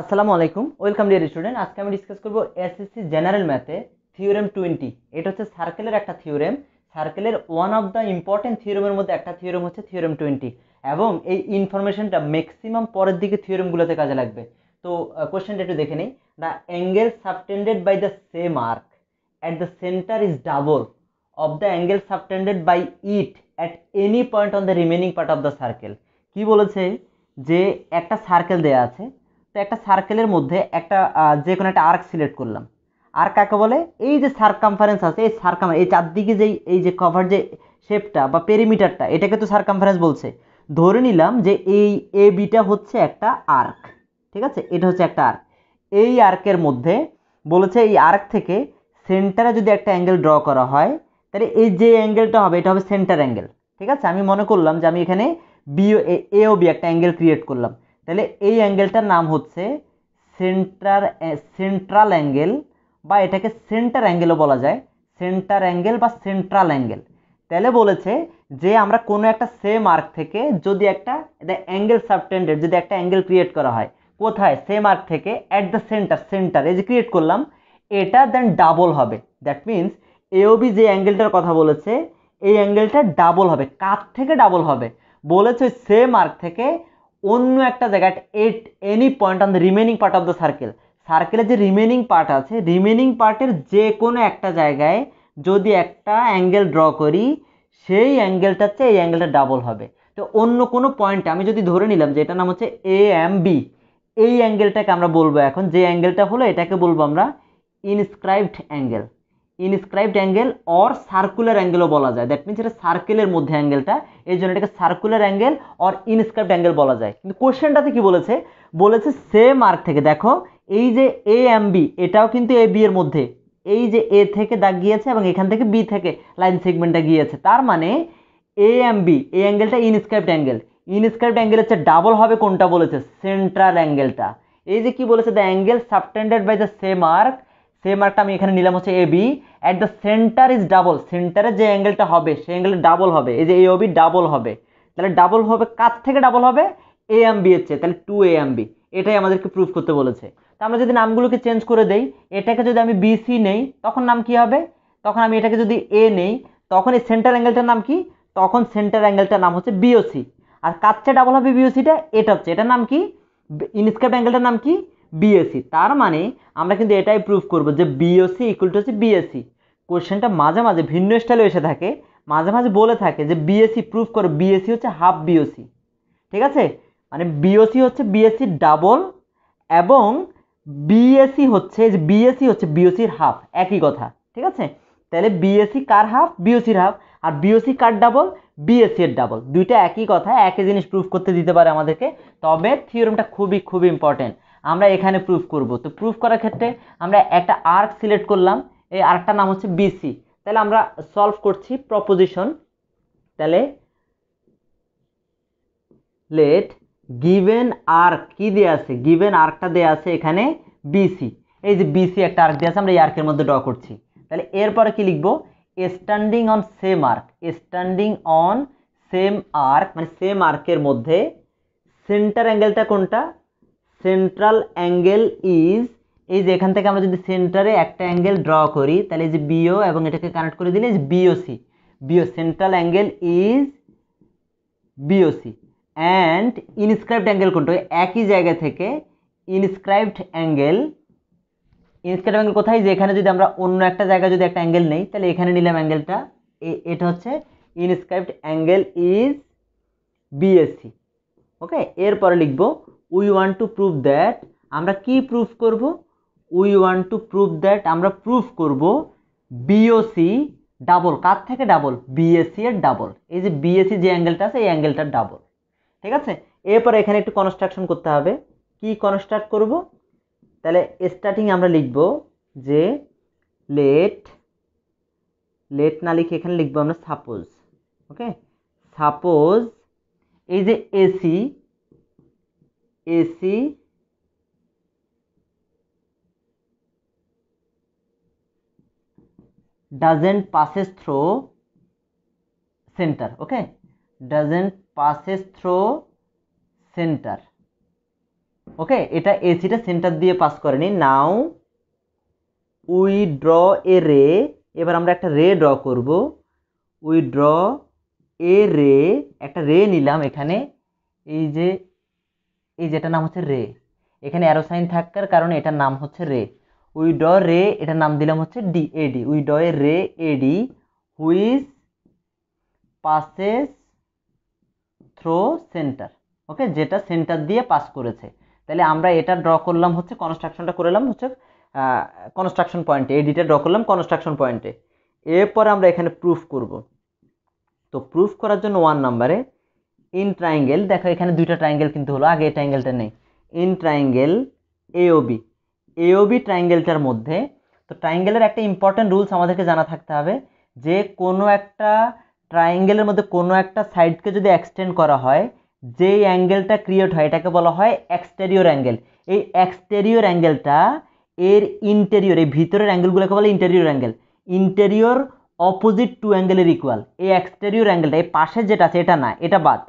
আসসালামু আলাইকুম। Welcome dear student আজকে আমি ডিসকাস করব এসএসসি জেনারেল ম্যাথে থিওরেম টোয়েন্টি এটা হচ্ছে সার্কেলের একটা থিওরেম সার্কেলের ওয়ান অফ দ্য ইম্পর্টেন্ট থিওরেমের মধ্যে একটা থিওরেম হচ্ছে থিওরেম টোয়েন্টি এবং এই ইনফরমেশনটা ম্যাক্সিমাম পরের দিকে থিওরেমগুলোতে কাজে লাগবে। তো কোশ্চেনটা একটু দেখে নিই। The angle subtended by the same arc at the centre is double of the angle subtended by it at any point on the remaining part of the circle কি বলেছে? যে একটা সার্কেল দেয়া আছে একটা সার্কেলের মধ্যে একটা যে কোনো একটা আর্ক সিলেক্ট করলাম। আর কাকে বলে? এই যে সার্কামফারেন্স আছে, এই সার্কাম এই চারদিকে যেই, এই যে কভার যে শেপটা বা পেরিমিটারটা এটাকে তো সার্কামফারেন্স বলছে। ধরে নিলাম যে এই এ বিটা হচ্ছে একটা আর্ক ঠিক আছে? এটা হচ্ছে একটা আর্ক এই আর্কের মধ্যে বলেছে এই আর্ক থেকে সেন্টারে যদি একটা অ্যাঙ্গেল ড্র করা হয়, তাহলে এই যে অ্যাঙ্গেলটা হবে, এটা হবে সেন্টার অ্যাঙ্গেল ঠিক আছে? আমি মনে করলাম যে আমি এখানে বিও এ ও বি একটা অ্যাঙ্গেল ক্রিয়েট করলাম। তাহলে এই অ্যাঙ্গেলটার নাম হচ্ছে সেন্টার সেন্ট্রাল অ্যাঙ্গেল বা এটাকে সেন্টার অ্যাঙ্গেলও বলা যায়। সেন্টার অ্যাঙ্গেল বা সেন্ট্রাল অ্যাঙ্গেল তাহলে বলেছে যে আমরা কোনো একটা সেম আর্ক থেকে যদি একটা অ্যাঙ্গেল সাবটেন্ডেড যদি একটা অ্যাঙ্গেল ক্রিয়েট করা হয়, কোথায়? সেম আর্ক থেকে অ্যাট দ্য সেন্টার সেন্টার এই যে ক্রিয়েট করলাম, এটা দেন ডাবল হবে। দ্যাট মিন্স এওবি যে অ্যাঙ্গেলটার কথা বলেছে, এই অ্যাঙ্গেলটা ডাবল হবে কার থেকে ডাবল হবে। বলেছে সেম আর্ক থেকে অন্য একটা জায়গায় at any point on the remaining part of the circle সার্কেলের যে রিমেনিং পার্ট আছে রিমেনিং পার্টের যে কোনো একটা জায়গায় যদি একটা অ্যাঙ্গেল ড্র করি, সেই অ্যাঙ্গেলটা হচ্ছে এই অ্যাঙ্গেলটা ডাবল হবে। তো অন্য কোনো পয়েন্টে আমি যদি ধরে নিলাম যে এটার নাম হচ্ছে এ এম বি এই অ্যাঙ্গেলটাকে আমরা বলব এখন। যে অ্যাঙ্গেলটা হলো এটাকে বলব আমরা inscribed angle inscribed angle or circular অ্যাঙ্গেলও বলা যায়। দ্যাট মিনস এটা সার্কেলের মধ্যে অ্যাঙ্গেলটা এই জন্য এটাকে circular angle or inscribed angle বলা যায়। কিন্তু কোশ্চেনটাতে কি বলেছে? বলেছে সেম আর্ক থেকে। দেখো, এই যে এ এম বি এটাও কিন্তু এ বি এর মধ্যে। এই যে এ থেকে দাগ গিয়েছে এবং এখান থেকে বি থেকে লাইন সেগমেন্টটা গিয়েছে। তার মানে এ এম বি এই অ্যাঙ্গেলটা ইনস্ক্রাইবড অ্যাঙ্গেল ইনস্ক্রাইবড অ্যাঙ্গেল হচ্ছে ডাবল হবে কোনটা বলেছে? সেন্ট্রাল অ্যাঙ্গেলটা এই যে কি বলেছে? The angle subtended by the same arc same আর্কটা আমি এখানে নিলাম হচ্ছে A B at the centre is double সেন্টারে যে অ্যাঙ্গেলটা হবে, সেই অ্যাঙ্গেলটা ডাবল হবে, এই যে এ বি ডাবল হবে। তাহলে ডাবল হবে কাছ থেকে ডাবল হবে? এ এম বি এর তাহলে টু এ এম বি এটাই আমাদেরকে প্রুফ করতে বলেছে। তা আমরা যদি নামগুলোকে চেঞ্জ করে দেই, এটাকে যদি আমি বিসি নেই, তখন নাম কি হবে? তখন আমি এটাকে যদি এ নেই, তখন এই সেন্টার অ্যাঙ্গেলটার নাম কি? তখন সেন্টার অ্যাঙ্গেলটার নাম হচ্ছে বিওসি আর কাচ্ছে ডাবল হবে বিওসিটা এটা হচ্ছে, এটার নাম কি? ইনস্ক্রাইব অ্যাঙ্গেলটার নাম কি? বিএসসি তার মানে আমরা কিন্তু এটাই প্রুফ করব যে বিওসি ইকুয়াল টু হচ্ছে বিএসসি কোশ্চেনটা মাঝে মাঝে ভিন্ন স্টাইলে এসে থাকে মাঝে মাঝে বলে থাকে যে বিএসসি প্রুফ করো বিএসসি হচ্ছে হাফ বিওসি ঠিক আছে মানে বিওসি হচ্ছে বিএসসি ডাবল এবং বিএসসি হচ্ছে যে বিএসসি হচ্ছে বিওসির হাফ একই কথা ঠিক আছে তাহলে বিএসসি কার হাফ বিওসির হাফ আর বিওসি কার ডাবল বিএসসি এর ডাবল দুইটা একই কথা একই জিনিস প্রুফ করতে দিতে পারে আমাদেরকে তবে থিওরামটা খুবই খুবই ইম্পর্টেন্ট আমরা এখানে প্রুফ করব। তো প্রুফ করার ক্ষেত্রে আমরা একটা আর্ক সিলেক্ট করলাম, এই আর্কটার নাম হচ্ছে বিসি তাহলে আমরা সলভ করছি প্রপোজিশন তাহলে লেট গিভেন আর্ক কি দেওয়া আছে? গিভেন আর্কটা দেওয়া আছে এখানে বিসি এই যে বিসি একটা আর্ক দেওয়া আছে, আমরা এই আর্কের মধ্যে ড্র করছি। তাহলে এরপরে কি লিখব? Standing on same arc standing on same arc মানে সেম আর্কের মধ্যে সেন্টার অ্যাঙ্গেলটা কোনটা? সেন্ট্রাল অ্যাঙ্গেল ইজ এই যে এখান থেকে আমরা যদি সেন্টারে একটা অ্যাঙ্গেল ড্র করি, তাহলে এই যে বিও এবং এটাকে কানেক্ট করে দিলে BOC BO central angle is BOC and inscribed angle কোনটা? একই জায়গা থেকে ইনস্ক্রাইবড অ্যাঙ্গেল ইনস্ক্রাইবড অ্যাঙ্গেল কোথায়? যে এখানে যদি আমরা অন্য একটা জায়গায় যদি একটা অ্যাঙ্গেল নেই, তাহলে এখানে নিলাম অ্যাঙ্গেলটা এটা হচ্ছে inscribed angle is BSC okay এরপরে লিখব we want to prove that আমরা কি প্রুফ করব? We want to prove that আমরা প্রুফ করব বিওসি ডাবল কার থেকে ডাবল বিএসসি এর ডাবল এই যে বিএসসি যে অ্যাঙ্গেলটা আছে, এই অ্যাঙ্গেলটার ডাবল ঠিক আছে? এরপরে এখানে একটু কনস্ট্রাকশন করতে হবে। কি কনস্ট্রাক্ট করব? তাহলে স্টার্টিং আমরা লিখব যে লেট লেট না লিখে এখানে লিখব আমরা সাপোজ ওকে সাপোজ এই যে AC AC doesn't passes through center, okay? Doesn't passes through center okay এটা এসিটা সেন্টার দিয়ে পাস করেনি। নাও উই ড্র এ রে এবার আমরা একটা রে ড্র করব। উই ড্র এ রে একটা রে নিলাম এখানে। এই যে এই যেটার নাম হচ্ছে রে। এখানে অ্যারো সাইন থাকার কারণে এটার নাম হচ্ছে রে। উই ড রে, এটার নাম দিলাম হচ্ছে D eddy we draw a ray AD which passes through centre okay যেটা সেন্টার দিয়ে পাস করেছে। তাহলে আমরা এটা ড্র করলাম হচ্ছে কনস্ট্রাকশনটা করলাম হচ্ছে কনস্ট্রাকশন পয়েন্টে এডিটা ড্র করলাম কনস্ট্রাকশন পয়েন্টে এরপরে আমরা এখানে প্রুফ করব। তো প্রুফ করার জন্য ওয়ান নাম্বারে ইন ট্রাইঙ্গেল দেখো এখানে দুইটা ট্রাইঙ্গেল কিন্তু হলো, আগে এই ট্রাইঙ্গেলটা নেই। ইন ট্রাইঙ্গেল এওবি এওবি ট্রাইঙ্গেলটার মধ্যে, তো ট্রাইঙ্গেলের একটা ইম্পর্ট্যান্ট রুলস আমাদেরকে জানা থাকতে হবে, যে কোনো একটা ট্রাইঙ্গেলের মধ্যে কোনো একটা সাইডকে যদি এক্সটেন্ড করা হয়, যেই অ্যাঙ্গেলটা ক্রিয়েট হয়, এটাকে বলা হয় এক্সটেরিয়র অ্যাঙ্গেল এই এক্সটেরিয়র অ্যাঙ্গেলটা এর ইন্টেরিয়র এই ভিতরের অ্যাঙ্গেলগুলোকে বলে interior angle interior opposite to অ্যাঙ্গেলের equal এই এক্সটেরিয়র অ্যাঙ্গেলটা এই পাশে যেটা আছে, এটা না, এটা বাদ।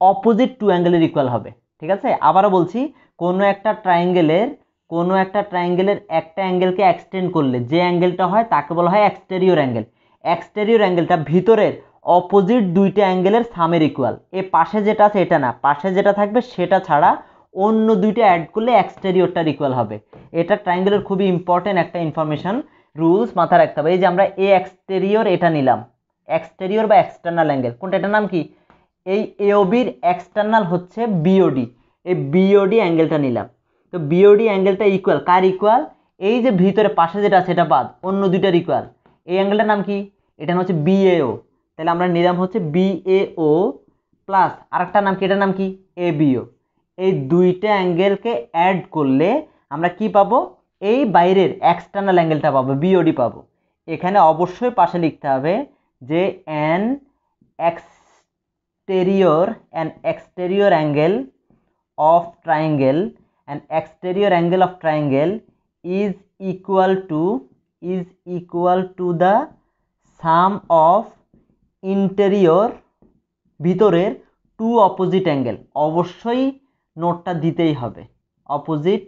অপোজিট টু অ্যাঙ্গেলের ইকুয়াল হবে, ঠিক আছে? আবারও বলছি, কোনো একটা ট্রাইঙ্গেলের কোনো একটা ট্রাইঙ্গেলের একটা অ্যাঙ্গেলকে এক্সটেন্ড করলে, যে অ্যাঙ্গেলটা হয় তাকে বলা হয় এক্সটেরিয়র অ্যাঙ্গেল এক্সটেরিয়র অ্যাঙ্গেলটা ভিতরের অপোজিট দুইটা অ্যাঙ্গেলের সামের ইকুয়াল এ পাশে যেটা আছে এটা না, পাশে যেটা থাকবে সেটা ছাড়া অন্য দুইটা অ্যাড করলে এক্সটেরিয়রটার ইকুয়াল হবে। এটা ট্রায়াঙ্গেলের খুবই ইম্পর্টেন্ট একটা ইনফরমেশন রুলস মাথায় রাখতে হবে। এই যে আমরা এ এক্সটেরিয়র এটা নিলাম এক্সটেরিয়র বা এক্সটার্নাল অ্যাঙ্গেল কোনটা, এটার নাম কি? এই এওবির এক্সটার্নাল হচ্ছে বিওডি এই বিওডি অ্যাঙ্গেলটা নিলাম। তো বিওডি অ্যাঙ্গেলটা ইকুয়াল কার ইকুয়াল এই যে ভিতরে পাশে যেটা সেটা বাদ, অন্য দুইটার ইকুয়াল এই অ্যাঙ্গেলটার নাম কি? এটা হচ্ছে বিএও তাহলে আমরা নিলাম হচ্ছে বিএও প্লাস আরেকটা নাম কি? এটার নাম কি? এ এবিও এই দুইটা অ্যাঙ্গেলকে অ্যাড করলে আমরা কি পাবো? এই বাইরের এক্সটার্নাল অ্যাঙ্গেলটা পাবো বিওডি পাবো। এখানে অবশ্যই পাশে লিখতে হবে যে an exterior an exterior angle of triangle an exterior angle of triangle is equal to is equal to the sum of interior ভিতরের টু অপোজিট অ্যাঙ্গেল অবশ্যই নোটটা দিতেই হবে অপোজিট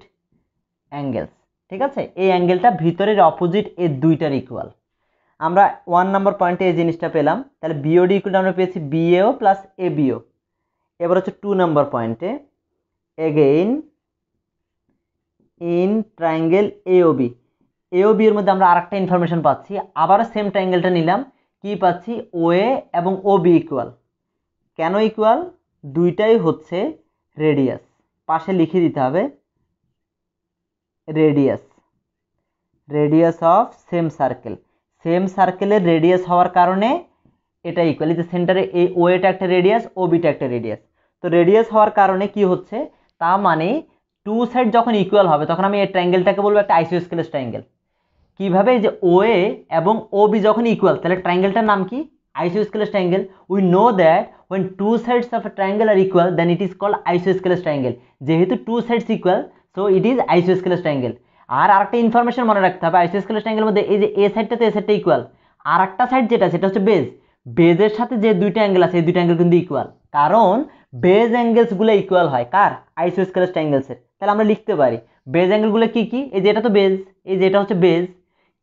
অ্যাঙ্গেলস ঠিক আছে এই অ্যাঙ্গেলটা ভিতরের অপোজিট এর দুইটার ইকুয়াল আমরা ওয়ান নাম্বার পয়েন্টে এই জিনিসটা পেলাম, তাহলে বিওডি ইকুয়াল আমরা পেয়েছি বিএও প্লাস এ বিও এবার হচ্ছে টু নাম্বার পয়েন্টে again in triangle AOB AOB এর মধ্যে আমরা আরেকটা ইনফরমেশন পাচ্ছি, আবারও সেম ট্রাইঙ্গেলটা নিলাম, কি পাচ্ছি? ওএ এবং ও বি ইকুয়াল কেন ইকুয়াল দুইটাই হচ্ছে রেডিয়াস পাশে লিখে দিতে হবে radius radius of same circle same সার্কেলের রেডিয়াস হওয়ার কারণে এটা ইকুয়াল যে সেন্টারে এই ওয়েটা একটা রেডিয়াস ও বিটা একটা রেডিয়াস তো রেডিয়াস হওয়ার কারণে কি হচ্ছে? তা মানে টু সাইড যখন ইকুয়াল হবে, তখন আমি এই ট্রাইঙ্গেলটাকে বলব একটা আইসোস্কেলেস ট্রাইঙ্গেল কীভাবে? এই যে ওএ এবং ও বি যখন ইকুয়াল তাহলে ট্রাইঙ্গেলটার নাম কি? Isosceles triangle we know that when two sides of a triangle are equal, then it is called isosceles triangle যেহেতু two sides equal so it is isosceles triangle আর আরেকটা information মনে রাখতে হবে আইসোস্কেলেস ট্রাইঙ্গেলের মধ্যে এই যে এ সাইডটা তো এ সাইডটা ইকুয়াল আর একটা সাইড যেটা, সেটা হচ্ছে বেজ বেজের সাথে যে দুইটা অ্যাঙ্গেল আছে, এই দুইটা অ্যাঙ্গেল কিন্তু ইকুয়াল কারণ বেজ অ্যাঙ্গেলসগুলো ইকুয়াল হয়। কার? আইসোস্কেলেস ট্রাইঙ্গেলসের তাহলে আমরা লিখতে পারি বেজ অ্যাঙ্গেলগুলো কি কি? এই যে এটা তো বেজ এই যে এটা হচ্ছে বেজ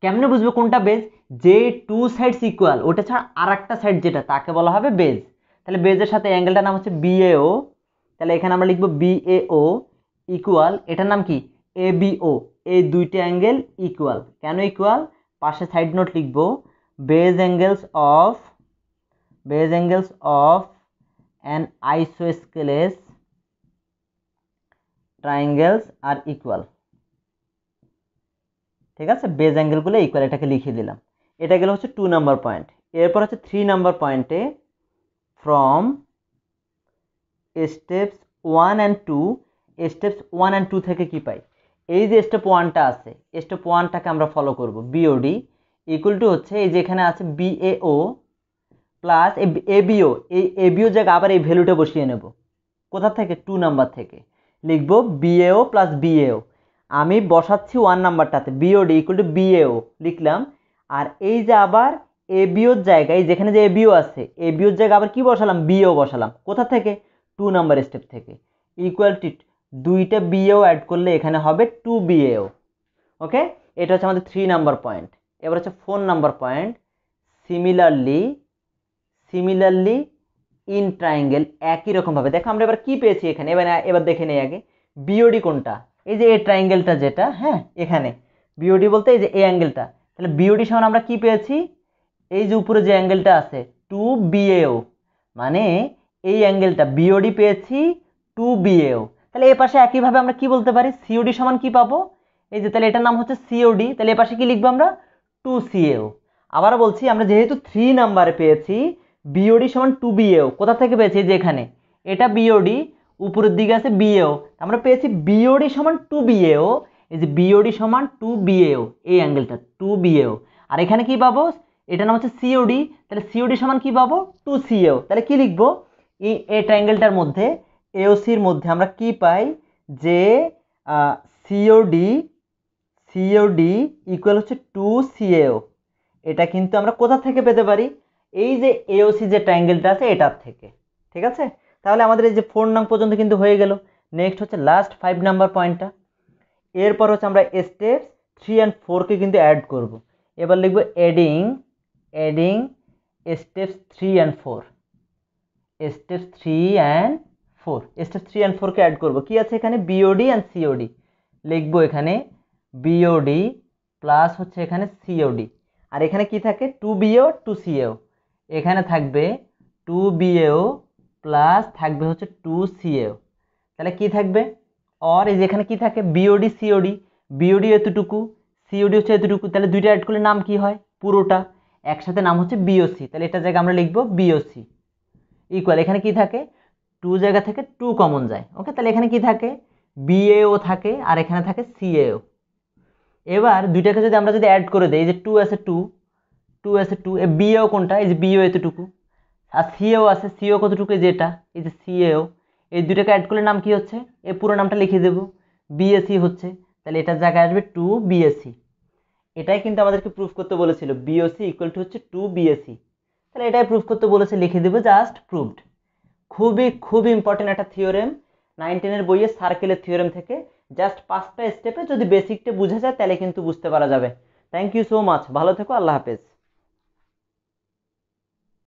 কেমনে বুঝব কোনটা বেজ যে টু সাইডস ইকুয়াল ওটা ছাড়া আর একটা সাইড যেটা, তাকে বলা হবে বেজ তাহলে বেজের সাথে অ্যাঙ্গেলটার নাম হচ্ছে বিএও তাহলে এখানে আমরা লিখব বিএও ইকুয়াল এটার নাম কি? এবিও এই দুইটা অ্যাঙ্গেল ইকুয়াল কেন ইকুয়াল পাশে সাইড নোট লিখব base angles of base angles of an isosceles triangles are equal ঠিক আছে? বেজ অ্যাঙ্গেলগুলো ইকুয়াল এটাকে লিখে দিলাম। এটা গেল হচ্ছে টু নাম্বার পয়েন্ট এরপর হচ্ছে থ্রি নাম্বার পয়েন্টে from steps one and two steps one and two থেকে কি পাই? এই যে স্টেপ ওয়ানটা আছে স্টেপ ওয়ানটাকে আমরা ফলো করব বিওডি ইকুয়াল টু হচ্ছে এই যেখানে আছে বিএও প্লাস এবিও এই এবিও জায়গা আবার এই ভ্যালুটা বসিয়ে নেব। কোথা থেকে? টু নাম্বার থেকে। লিখব বিএও প্লাস বিএও আমি বসাচ্ছি ওয়ান নাম্বারটাতে বিওডি ইকুয়াল টু বিএও লিখলাম। আর এই যে আবার এবিওর জায়গায় যেখানে যে এবিও আছে এবিওর জায়গায় আবার কি বসালাম? বিও বসালাম। কোথা থেকে? টু নাম্বার স্টেপ থেকে। ইকুয়াল দুইটা বিএও অ্যাড করলে এখানে হবে টু বিএও ওকে এটা হচ্ছে আমাদের থ্রি নাম্বার পয়েন্ট এবার হচ্ছে four number point similarly similarly in triangle একই রকমভাবে দেখো আমরা এবার কি পেয়েছি এখানে? এবার এবার দেখে নেই আগে। বিওডি কোনটা? এই যে এ ট্রায়াঙ্গেলটা যেটা হ্যাঁ এখানে। বিওডি বলতে এই যে এ অ্যাঙ্গেলটা তাহলে বিওডি সমান আমরা কি পেয়েছি? এই যে উপরে যে অ্যাঙ্গেলটা আছে টু বিএও মানে এই অ্যাঙ্গেলটা বিওডি পেয়েছি টু বিএও তাহলে এ পাশে একইভাবে আমরা কি বলতে পারি? সিওডি সমান কি পাবো? এই যে তাহলে এটার নাম হচ্ছে সিওডি তাহলে এ পাশে কি লিখব আমরা? টু সিএও আবার বলছি, আমরা যেহেতু থ্রি নাম্বারে পেয়েছি বিওডি সমান টু বিএও কোথা থেকে পেয়েছি? এই যে এখানে। এটা বিওডি উপরের দিকে আছে বিএও আমরা পেয়েছি বিওডি সমান টু বিএও এই যে বিওডি সমান টু বিএও এই অ্যাঙ্গেলটা টু বিএও আর এখানে কি পাবো? এটার নাম হচ্ছে সিওডি তাহলে সিওডি সমান কি পাবো? টু সিএও তাহলে কি লিখব? এই এই ট্রায়াঙ্গেলটার মধ্যে এওসির মধ্যে আমরা কি পাই? যে সিওডি সিওডি ইকুয়াল হচ্ছে টু সিএও এটা কিন্তু আমরা কোথা থেকে পেতে পারি? এই যে এওসি যে ট্রায়াঙ্গেলটা আছে, এটার থেকে। ঠিক আছে? তাহলে আমাদের এই যে ফোর নাম পর্যন্ত কিন্তু হয়ে গেল। নেক্সট হচ্ছে লাস্ট ফাইভ নাম্বার পয়েন্টটা এরপর হচ্ছে আমরা স্টেপস থ্রি অ্যান্ড ফোরকে কিন্তু অ্যাড করব। এবার লিখব adding adding steps three and four steps three and four step three and ফোরকে অ্যাড করব। কি আছে এখানে? বিওডি অ্যান্ড সিওডি লিখব এখানে বিওডি প্লাস হচ্ছে এখানে সিওডি আর এখানে কি থাকে? টু বিও টু সিএও এখানে থাকবে টু বিএও প্লাস থাকবে হচ্ছে টু সিএও তাহলে কি থাকবে? অর এই যে এখানে কি থাকে? বিওডি সিওডি বিওডি এতটুকু সিওডি হচ্ছে এতটুকু। তাহলে দুইটা অ্যাড করলে নাম কি হয়? পুরোটা। একসাথে নাম হচ্ছে বিওসি তাহলে এটা জায়গায় আমরা লিখব বিওসি ইকুয়াল এখানে কি থাকে? টু জায়গা থেকে টু কমন যায়। ওকে তাহলে এখানে কি থাকে? বিএও থাকে, আর এখানে থাকে সিএও এবার দুইটাকে যদি আমরা যদি অ্যাড করে দিই যে টু আছে টু টু আছে টু এ বিএও কোনটা? এই যে বিও এতটুকু। আর সিএও আছে সিও কতটুকু? যেটা এই যে সিএও এই দুটাকে অ্যাড করলে নাম কি হচ্ছে? এ পুরো নামটা লিখে দেবো। বিএসসি হচ্ছে। তাহলে এটার জায়গায় আসবে টু বিএসসি এটাই কিন্তু আমাদেরকে প্রুফ করতে বলেছিল। বিওসি ইকুয়াল টু হচ্ছে টু বিএসসি তাহলে এটাই প্রুফ করতে বলেছে, লিখে দেবো জাস্ট প্রুভড খুবই খুব ইম্পর্টেন্ট একটা থিওরেম নাইন টেনের বইয়ে সার্কেলের থিওরেম থেকে জাস্ট পাঁচটা স্টেপে যদি বেসিকটা বোঝা যায়, তাহলে কিন্তু বুঝতে পারা যাবে। থ্যাংক ইউ সো মাচ ভালো থেকো, আল্লাহ হাফেজ।